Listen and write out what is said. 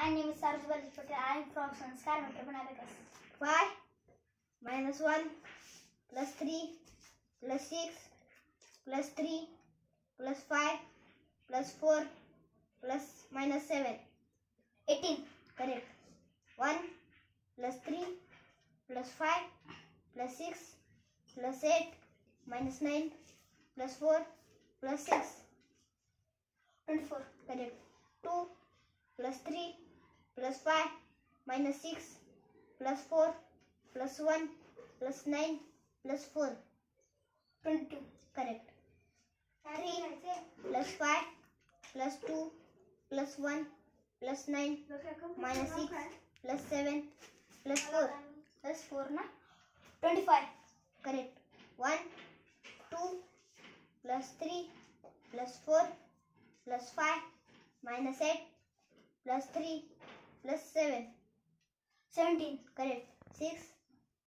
My name is Saroj Balji I am from Sanskar Metro Brain. 5 minus 1 plus 3 plus 6 plus 3 plus 5 plus 4 plus minus 7. 18. Correct. 1 plus 3 plus 5 plus 6 plus 8 minus 9 plus 4 plus 6. 24. Correct. 2 plus 3 plus 5 minus 6 plus 4 plus 1 plus 9 plus 4. 22. Correct. 3 plus 5 plus 2 plus 1 plus 9 minus 6 plus 7 plus 4. Plus 4 na? 25. Correct. 1, 2 plus 3 plus 4 plus 5 minus 8 plus 3 plus seven. Seventeen correct. Six